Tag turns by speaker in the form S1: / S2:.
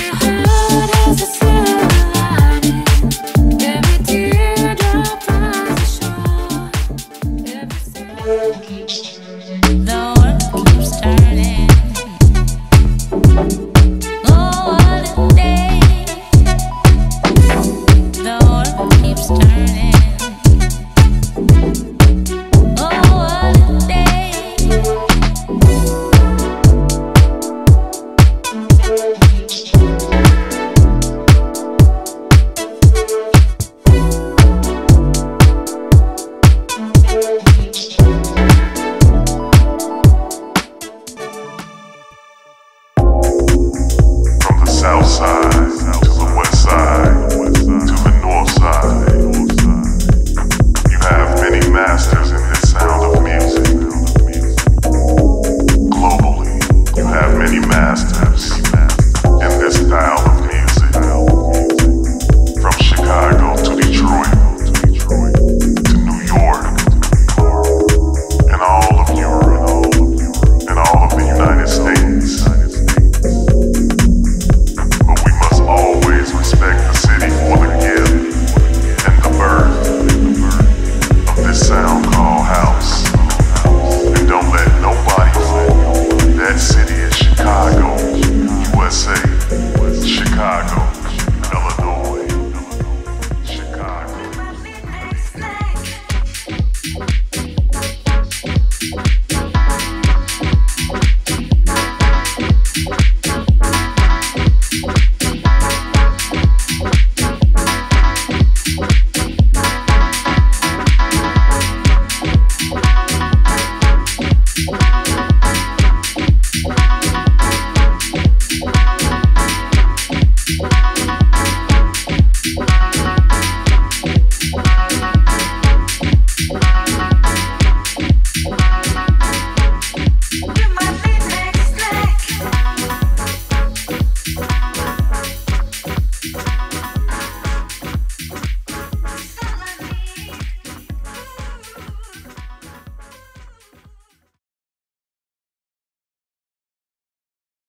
S1: here. Thank you.